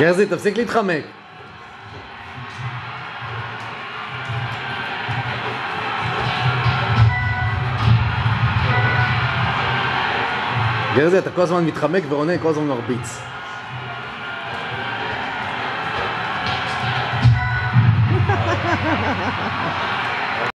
גרזי, תפסיק להתחמק. גרזי, אתה כל הזמן מתחמק ורונן כל הזמן מרביץ.